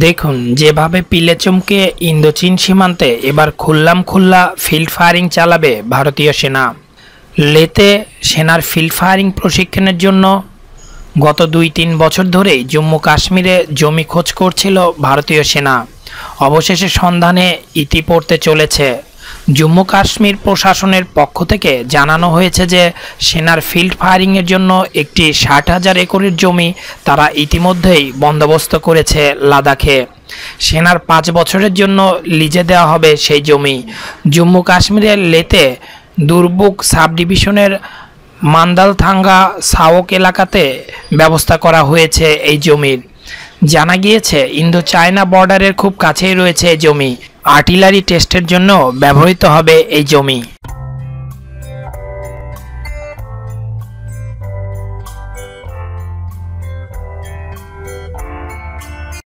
দেখুন, যেভাবে পিলে চমকে ইন্দোচীন সীমান্তে এবার খুল্লাম খুল্লা ফিল্ড ফায়ারিং চালাবে ভারতীয় সেনা। লেতে সেনার ফিল্ড ফায়ারিং প্রশিক্ষণের জন্য গত দুই তিন বছর ধরেই জম্মু কাশ্মীরে জমি খোঁজ করছিল ভারতীয় সেনা। অবশেষে সন্ধানে ইতি পড়তে চলেছে। জম্মু কাশ্মীর প্রশাসনের পক্ষ থেকে জানানো হয়েছে যে সেনার ফিল্ড ফায়ারিংয়ের জন্য একটি ষাট হাজার একরের জমি তারা ইতিমধ্যেই বন্দোবস্ত করেছে লাদাখে। সেনার পাঁচ বছরের জন্য লিজে দেওয়া হবে সেই জমি। জম্মু কাশ্মীরের লেতে দুর্বুক সাব ডিভিশনের মান্দালথাঙ্গা সাওক এলাকাতে ব্যবস্থা করা হয়েছে এই জমির। জানা গিয়েছে ইন্দো চায়না বর্ডারের খুব কাছেই রয়েছে এই জমি। আর্টিলারি টেস্টের জন্য ব্যবহৃত হবে এই জমি।